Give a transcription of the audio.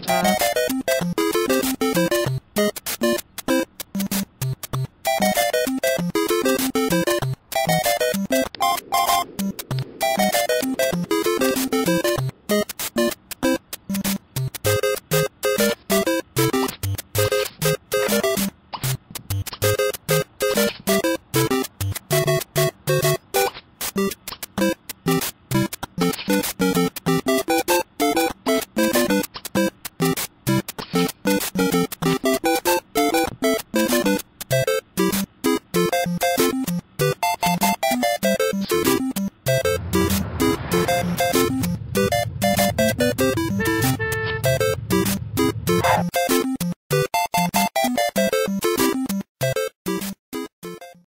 cha cha.